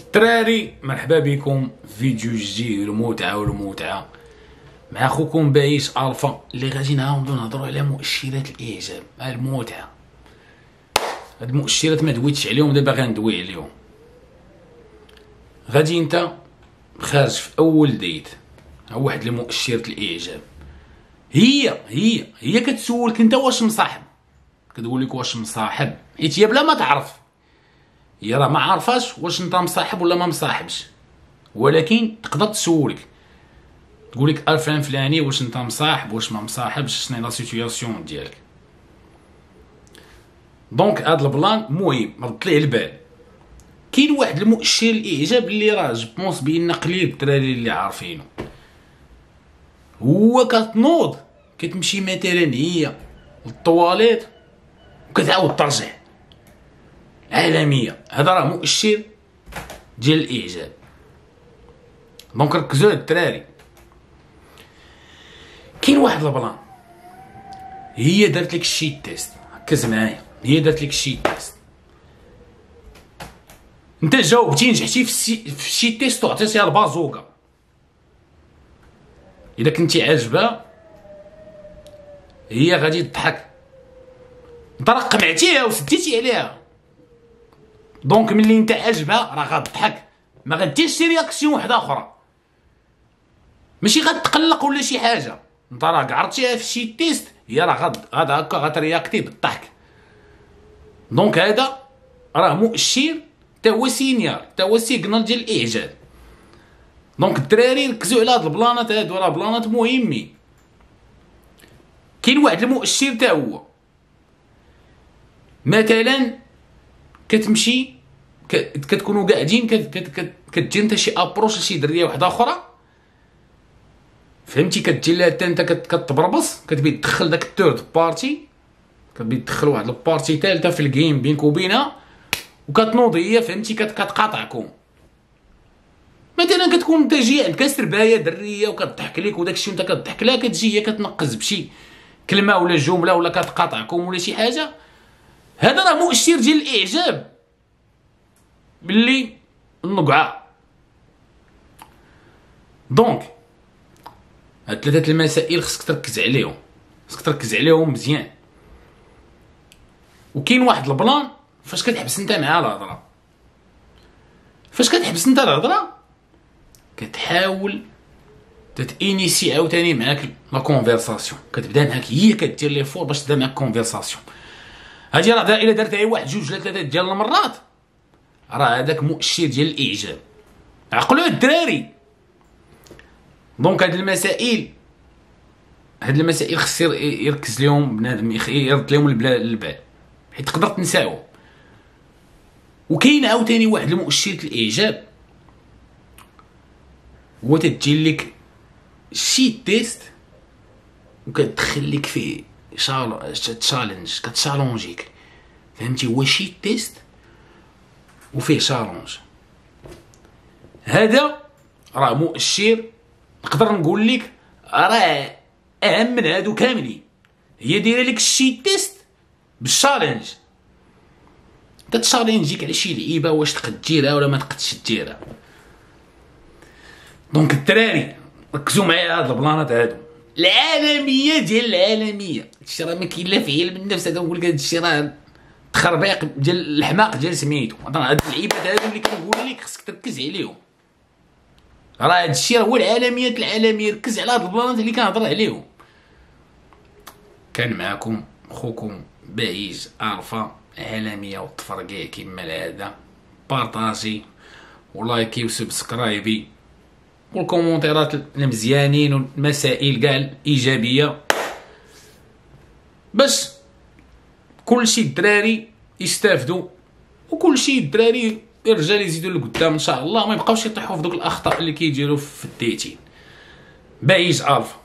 الدراري مرحبا بكم. فيديو جديد المتعة والمتعة. مع خوكم بايش ألفا. اللي غادي نعاودو نهضروا على مؤشرات الإعجاب المتعة. هاد المؤشرات ما دويتش عليهم دابا غندوي عليهم. غادي انت خارج في أول ديت. ها واحد المؤشرة الإعجاب. هي هي هي كتسولك انت واش مصاحب. كتقول لك واش مصاحب. حيت هي بلا ما تعرف. هي راه ما عارفاش واش انت مصاحب ولا ما مصاحبش. ولكن تقدر تسولك. تقول لك الفلان فلاني واش انت مصاحب واش ما مصاحبش شنو la situation ديالك. donc هاد ال plan مهم رد ليه البال. كاين واحد المؤشر الإعجاب اللي راه je pense بأن قليل الدراري اللي عارفينه. هو كتنوض كتمشي مثلا هي للطواليت وكتعاود ترجع. عالمية. هذا راه مؤشر ديال الاعجاب donc ركزوا الدراري كاين واحد ال plan. هي دارت لك ال shit test ركز معايا. هي دارت لك ال shit test انت جاوبتي نجحتي في. في ال shit test وعطيتيها البازوكا. إذا كنتي عاجبها هي غادي تضحك. انت راه قمعتيها وسديتي عليها. donc ملي انت عاجبها راه غتضحك. ما غديرش شي réaction وحدة أخرى. ماشي غتقلق ولا شي حاجة. أنت راه قمعتيها في shit test هي راه غد غاد هكا غترياكتي بالضحك. donc هذا راه مؤشر تا هو signal تا هو signal ديال الاعجاب donc الدراري ركزوا على هاد البلانات هادو راه بلانات مهمين. كاين واحد المؤشر تا هو. مثلا كتمشي كتكونوا قاعدين كتجي انت شي approche لشي درية واحدة أخرى. فهمتي؟ كتجي لها حتى انت كتبربص كتبي تدخل داك ال third party كتبي تدخل واحد ال party ثالثه في ال game بينك وبينها وكتنوض هي فهمتي؟ كتقاطعكم. مثلا كتكون انت جاي عندك سربايه درية وكتضحك لك وداك الشيء انت كتضحك لها كتجي هي كتنقز بشي كلمة ولا جملة ولا كتقاطعكم ولا شي حاجة. هذا راه مؤشر ديال الإعجاب. باللي النقعة. دونك هاد ثلاثة المسائل خصك تركز عليهم. خصك تركز عليهم مزيان. وكاين واحد plan فاش كتحبس انت مع الهضرة. فاش كتحبس انت الهضرة كتحاول تتإنيسي عاوتاني معاك la conversation كتبدا معاك هي كدير les efforts باش تبدا معاك conversation هادي راه الا درتها واحد جوج ولا ثلاثة ديال المرات. راه هذاك مؤشر ديال الاعجاب عقلوا الدراري. donc هاد المسائل هاد المسائل خص يركز لهم بنادم يرد لهم البال. حيت تقدر تنساو. وكاين عاوتاني واحد المؤشرات الاعجاب هو تجي لك shit test وكتدخل لك فيه challenge كتشالونجيك فهمتي؟ هو shit test وفيه challenge هذا راه مؤشر نقدر نقول لك راه أهم من هادو كاملين. هي دايرة لك ال shit test بال challenge تتشالنجيك على شي لعيبة واش تقد ديرها ولا ما تقدش ديرها donc الدراري ركزوا معايا هاد البلانات هادو. العالمية ديال العالمية. هادشي راه ما كاين لا في علم النفس هذا نقول لك هادشي راه تخربيق ديال الحماق ديال سميتو. هاد اللعيبات هادو اللي كنقول لك خصك تركز عليهم. راه هادشي راه هو العالميات العالمية. ركز على هاد البلانات اللي كنهضر عليهم. كان معكم خوكم بهيج الفا عالمية وتفرقيه كما العاده بارطاجي ولايكي وسبسكرايبي. والكومونتيرات المزيانين والمسائل كاع الايجابيه باش كلشي الدراري يستافدوا وكلشي الدراري الرجال يزيدوا لقدام إن شاء الله ما يبقاوش يطيحوا في دوك الأخطاء اللي كيديروا في الديتين. بايج الفا